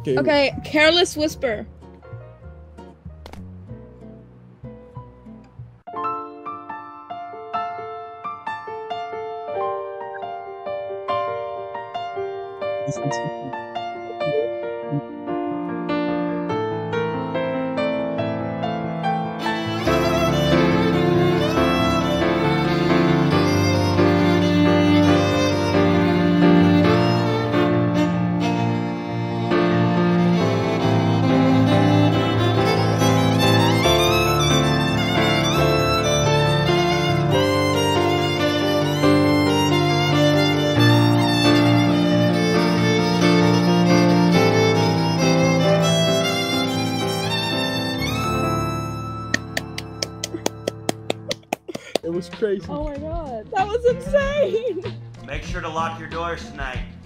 Okay. Okay, careless whisper. It was crazy. Oh my god, that was insane. Make sure to lock your doors tonight.